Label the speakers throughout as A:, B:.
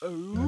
A: Oh,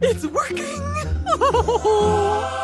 A: It's working! Oh.